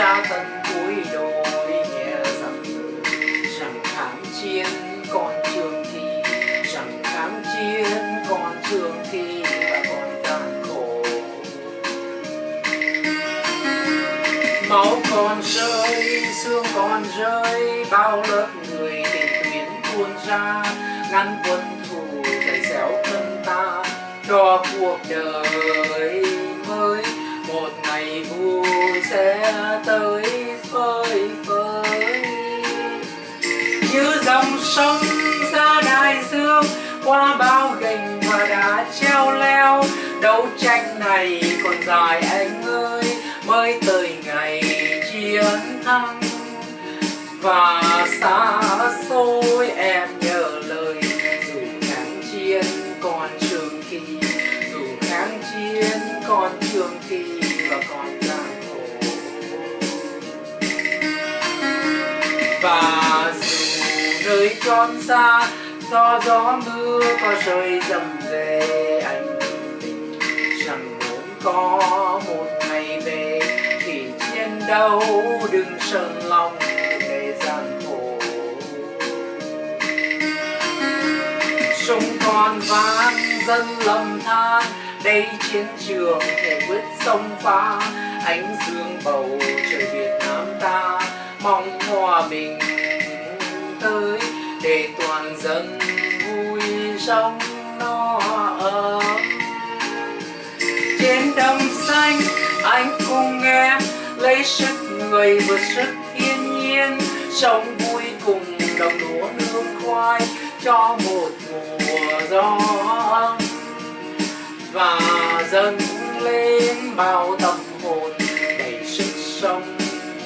đưa tận cuối đồi nhẹ rằng rằng kháng chiến còn trường thi rằng kháng chiến còn trường thi và còn gian khổ máu còn rơi xương còn rơi bao lớp người tình tuyến tuôn ra ngăn quân thù dày xéo thân ta cho cuộc đời sẽ tới phơi phới. Như dòng sông ra đại dương qua bao gành và đá treo leo. Đấu tranh này còn dài anh ơi, mới tới ngày chiến thắng. Và xa xôi em nhớ lời, dù kháng chiến còn trường kỳ, dù kháng chiến còn trường kỳ và còn gian và dù nơi trốn xa, do gió mưa có rơi dầm về anh. Chẳng muốn có một ngày về, thì chiến đấu đừng sơn lòng để gian khổ. Súng còn vang, dân lầm than đây chiến trường thể quyết sông pha. Ánh dương bầu trời Việt Nam ta, mong hòa bình tới để toàn dân vui trong no ấm. Trên đồng xanh, anh cùng em lấy sức, người vượt sức thiên nhiên, sống vui cùng đồng lúa nương khoai cho một mùa gió. Ấm và dâng lên bao tâm hồn đầy sức sống,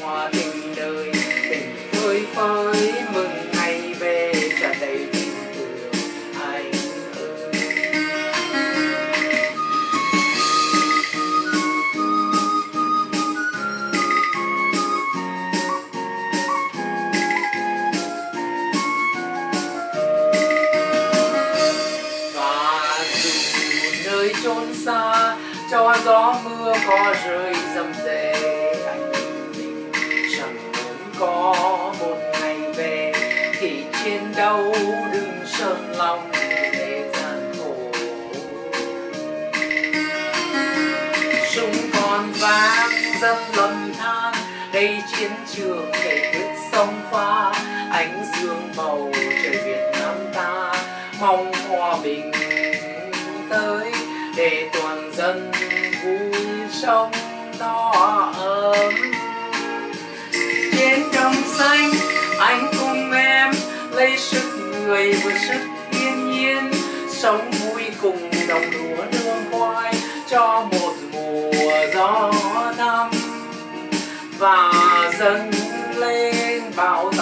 hòa tình đời, tình phơi phới chốn xa, cho gió mưa có rơi dầm dề anh mình chẳng muốn có một ngày về, thì chiến đấu đừng sơn lòng để gian khổ. Súng còn vang dân lầm than, đây chiến trường thể quyết sông pha ánh dương bầu trời Việt Nam ta, mong hòa bình tới để toàn dân vui sống no ấm. Trên đồng xanh, anh cùng em, lấy sức người và sức thiên nhiên. Sống vui cùng đồng lúa nương khoai cho một mùa gió năm. Và dâng lên bao